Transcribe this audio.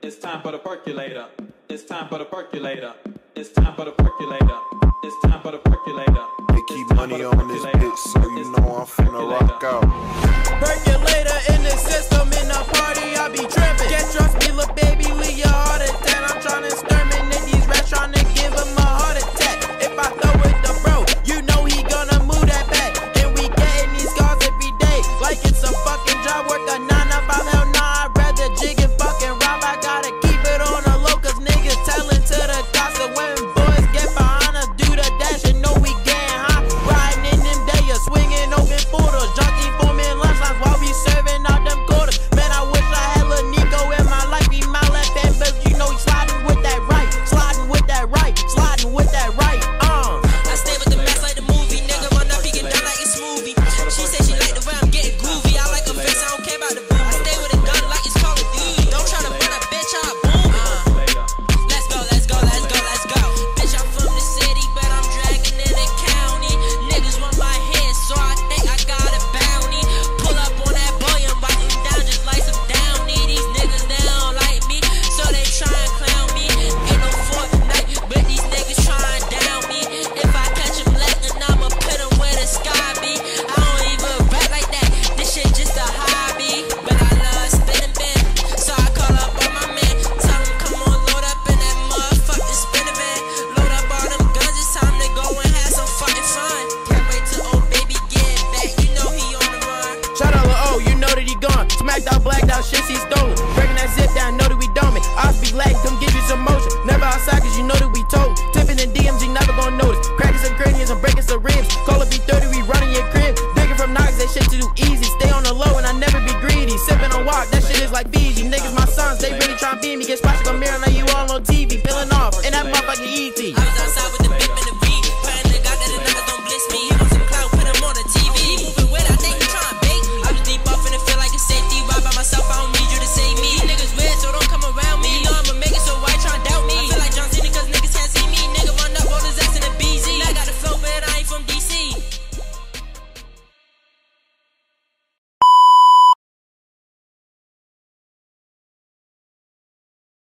It's time for the percolator. It's time for the percolator. It's time for the percolator. It's time for the percolator. They keep money on this bitch, so you know I'm finna rock out. Percolator in the system, in the party, I be trippin'. Can't trust me, little baby, leave your heart attack. I'm tryna exterminate these rats, tryna give him a heart attack. If I throw it the bro, you know he gonna move that back. And we getting these scars every day, like it's a fucking Smacked out, blacked out, shit he stolen. Breaking that zip down, know that we doming. I'll be lagging, come give you some motion. Never outside, cause you know that we told. Tipping in you never gonna notice. Cracking some craniums and breaking some ribs. Call it B30, we running your crib. Digging from knocks, that shit to do easy. Stay on the low and I never be greedy. Sipping on walk, that shit is like Fiji. Niggas